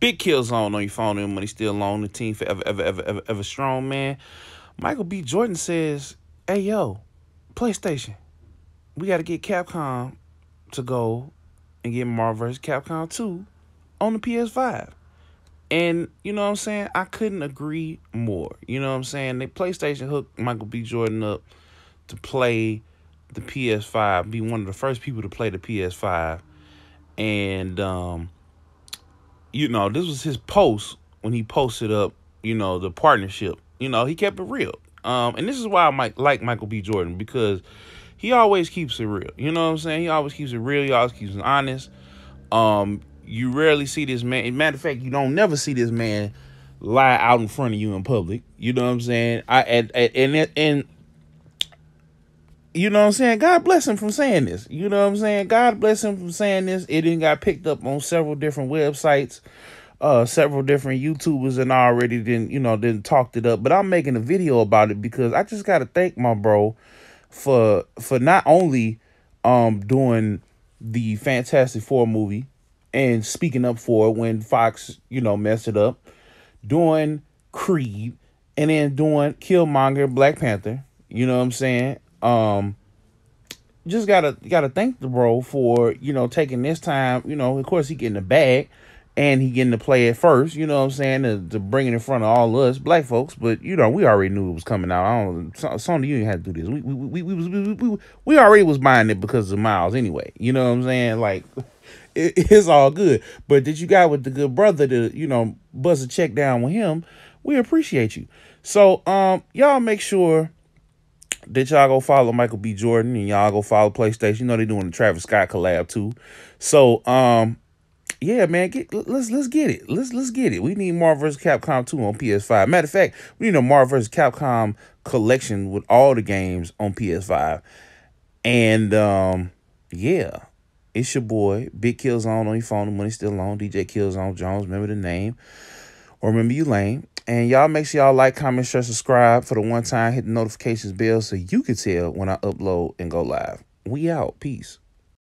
Big kill zone on your phone and money still on the team forever, ever, ever, ever, ever strong, man. Michael B. Jordan says, hey, yo, PlayStation, we got to get Capcom to go and get Marvel vs. Capcom 2 on the PS5. And you know what I'm saying? I couldn't agree more. You know what I'm saying? The PlayStation hooked Michael B. Jordan up to play the PS5, be one of the first people to play the PS5. And um, you know, this was his post when he posted up, you know, the partnership. You know, he kept it real. Um, and this is why I might like Michael B. Jordan because he always keeps it real. You know what I'm saying? He always keeps it real. He always keeps it honest. Um, you rarely see this man. Matter of fact, you don't never see this man lie out in front of you in public. You know what I'm saying? I and and and you know what I'm saying? God bless him from saying this. You know what I'm saying? God bless him from saying this. It didn't got picked up on several different websites, uh, several different YouTubers, and already didn't, you know, didn't talked it up. But I'm making a video about it because I just gotta thank my bro for for not only um doing the Fantastic Four movie and speaking up for it when Fox, you know, messed it up, doing Creed, and then doing Killmonger, Black Panther. You know what I'm saying? Um, just gotta gotta thank the bro for you know taking this time. You know, of course he getting the bag, and he getting to play it first. You know what I'm saying to, to bring it in front of all us black folks. But you know we already knew it was coming out. I don't. Sony, you didn't have to do this. We we we we, was, we, we, we already was buying it because of Miles anyway. You know what I'm saying? Like it, it's all good. But did you got with the good brother to you know buzz a check down with him? We appreciate you. So um y'all make sure that y'all go follow Michael B. Jordan and y'all go follow PlayStation. You know they doing the Travis Scott collab too. So um yeah, man, get let's let's get it. Let's let's get it. We need Marvel vs. Capcom 2 on PS5. Matter of fact, we need a Marvel vs. Capcom collection with all the games on PS5. And um yeah, it's your boy, Big Killzown on your phone, the money still on, DJ Killzown Jones, remember the name. Or remember you lame. And y'all make sure y'all like, comment, share, subscribe for the one time. Hit the notifications bell so you can tell when I upload and go live. We out. Peace.